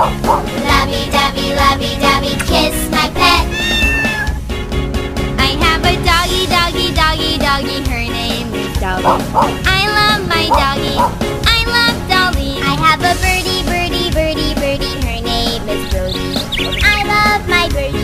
Lovey dovey, lovey dovey, kiss my pet. I have a doggy, doggy, doggy, doggy. Her name is Dolly. I love my doggy. I love Dolly. I have a birdie, birdie, birdie, birdie. Her name is Brody. I love my birdie.